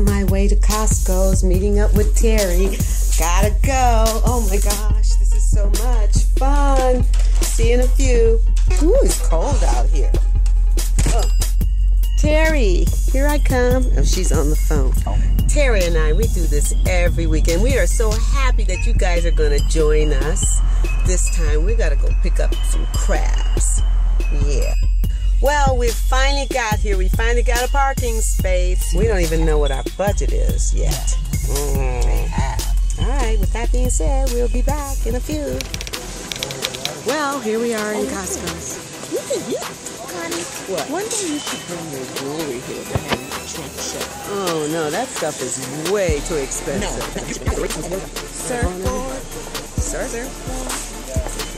way to Costco's, meeting up with Terry. Gotta go. Oh my gosh, this is so much fun. See you in a few. Ooh, it's cold out here. Oh. Terry, here I come. Oh, she's on the phone. Terry and I, we do this every weekend. We are so happy that you guys are going to join us. This time, we got to go pick up some crabs. We finally got here. We finally got a parking space. We don't even know what our budget is yet. Mm. All right, with that being said, we'll be back in a few. Well, here we are in Costco's. Look at you, Connie. What? One day you should bring your jewelry here to a trunk show. Oh no, that stuff is way too expensive. Surfboard. Surf?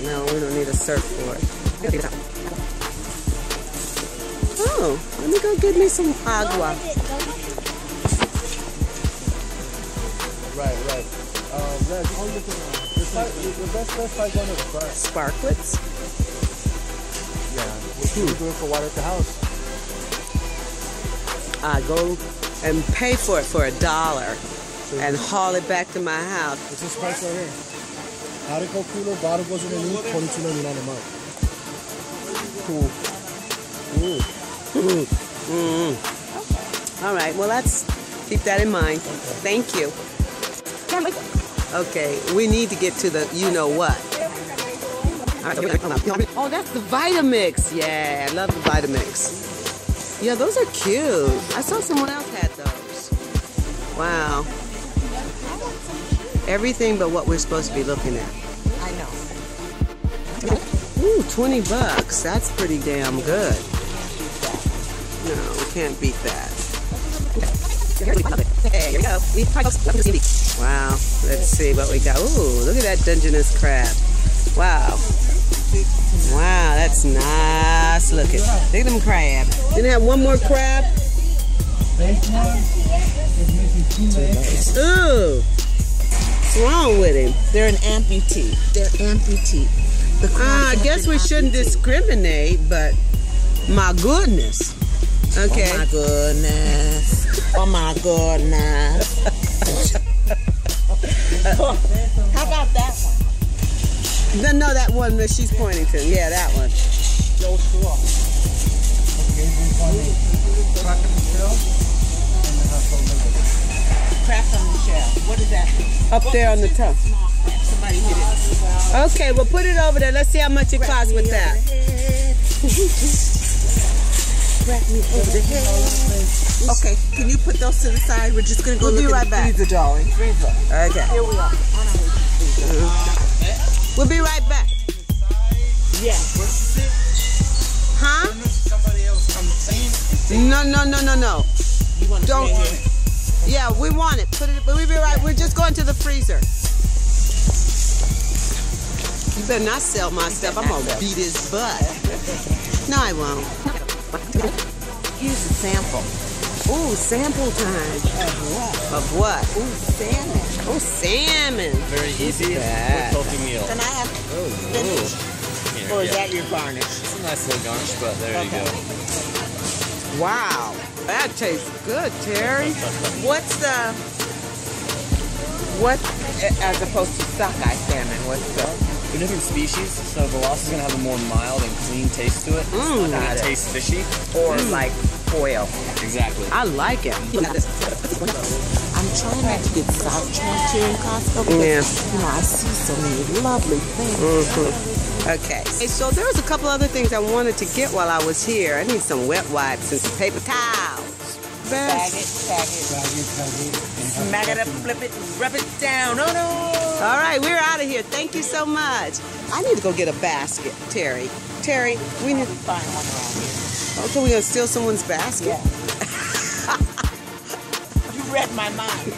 No, we don't need a surfboard. Oh, let me go get me some agua. Right, right. Um, Reg, how you looking at this? is- The best best I going to try. Sparkletts? Yeah. What you doing for water at the house? I go and pay for it for a dollar and haul it back to my house. It's this price right here. Article cooler, bottle goes underneath, twenty two ninety nine a month. Cool. Mm. Mm. All right, well, let's keep that in mind. Thank you. Okay, we need to get to the you know what. Oh, that's the Vitamix. Yeah, I love the Vitamix. Yeah, those are cute. I saw someone else had those. Wow. Everything but what we're supposed to be looking at. I know. Ooh, 20 bucks. That's pretty damn good. No, we can't beat that. Hey, here we go. We Wow. Let's see what we got. Ooh, look at that Dungeness crab. Wow. Wow, that's nice looking. Look at them crab. Didn't have one more crab? Ooh. What's wrong with him? They're an amputee. They're amputee. The Uh, I guess we shouldn't discriminate, but my goodness. Okay. Oh my goodness. Oh my goodness. How about that one? Then no, that one that she's pointing to. Yeah, that one. Crack on the shell. What is that? Up there on the top. Somebody hit it. Okay, well, put it over there. Let's see how much it costs with that. Okay, can you put those to the side? We're just gonna go We'll be look right in back. the freezer, darling. Freezer. Okay. Here we are. We'll be right back. Yeah. Huh? Somebody else come No, no, no, no, no. You want to Don't. Yeah, we want it. Put it. We'll be right. We're just going to the freezer. You better not sell my stuff. I'm gonna beat his butt. No, I won't. Here's a sample. Ooh, sample time. Of what? Of what? Ooh, salmon. Oh, salmon. Very easy. that? Quick healthy meal. Can I have oh, spinach? Here, Or is yeah. that your garnish? It's a nice little garnish, but there you go. Wow, that tastes good, Terry. What's the what as opposed to sockeye salmon? What's the They're different species, so the loss is gonna have a more mild and clean taste to it. Mm. It's not gonna taste fishy. or like foil? Exactly. I like it. I'm trying not to get salt chunked here in Costco because Yeah. you know I see so many lovely things. Okay. Hey, so there was a couple other things I wanted to get while I was here. I need some wet wipes and some paper towels. Bag Best. it, bag it, smack it up, flip it, rub it down. Oh no! All right, we're out of here. Thank you so much. I need to go get a basket, Terry. Terry, we need. To find one around here. Oh, okay, we're gonna steal someone's basket? You read my mind.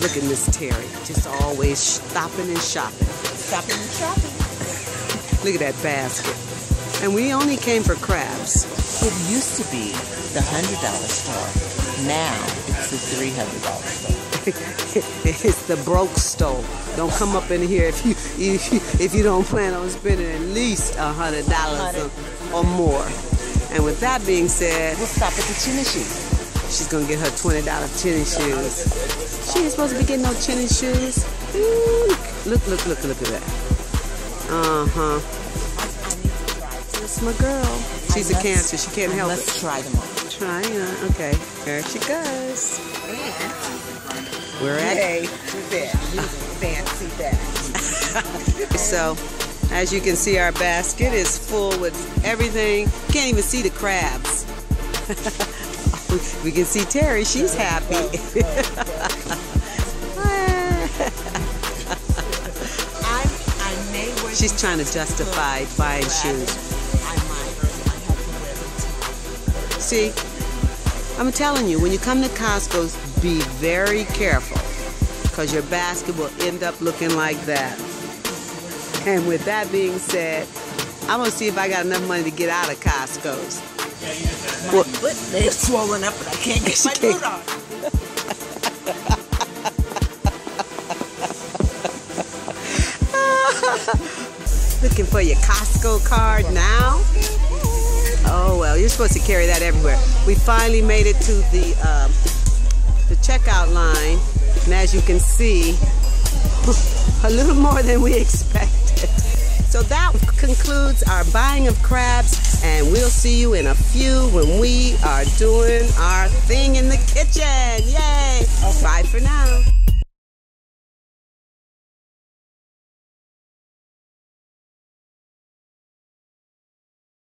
Look at Miss Terry, just always stopping and shopping. Stopping and shopping. Look at that basket. And we only came for crabs. It used to be the hundred dollar store. Now it's the three hundred dollar store. it's the broke stove. Don't come up in here if you if you, if you don't plan on spending at least a hundred dollars or, or more. And with that being said, We'll stop at the Chinishi. She's gonna get her $20 tennis shoes. She ain't supposed to be getting no tennis shoes. Look, look, look, look at that. Uh-huh. That's my girl. She's a cancer. She can't help it. Let's try them on. Try on. Okay. There she goes. And We're at Hey. Fancy that. So, as you can see, our basket is full with everything. Can't even see the crabs. we can see Terry. She's happy. I, I may wear She's trying to justify buying shoes. See, I'm telling you, when you come to Costco's, be very careful because your basket will end up looking like that. And with that being said, I'm gonna see if I got enough money to get out of Costco's. My Well- foot they're swollen up, but I can't get my boot on. Looking for your Costco card now? Oh well, you're supposed to carry that everywhere. We finally made it to the um, the checkout line, and as you can see, a little more than we expected. So that concludes our buying of crabs, and we'll see you in a few when we are doing our thing in the kitchen. Yay! Bye for now.